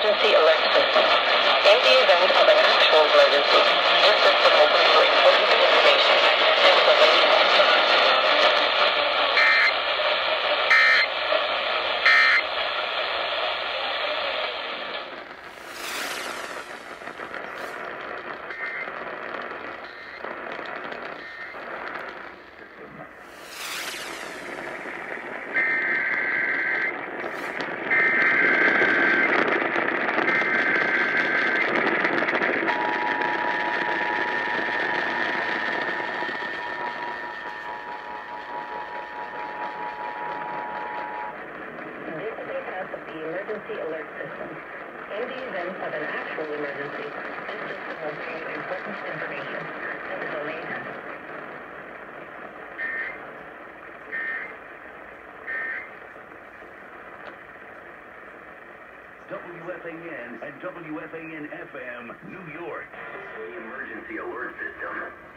emergency alert system in the event of an actual emergency. emergency alert system. In the event of an actual emergency, this system will save important information. This the Elena. WFAN and WFAN-FM, New York. The emergency alert system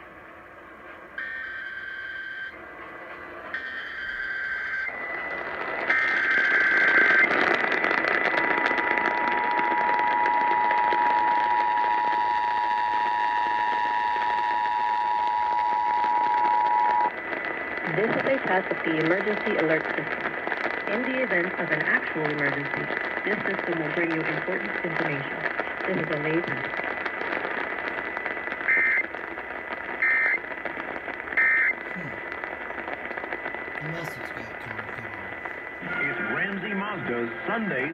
This is a test of the emergency alert system. In the event of an actual emergency, this system will bring you important information. This is a laser. Hmm. Unless it's got coming, come. It's Ramsey Mazda's Sunday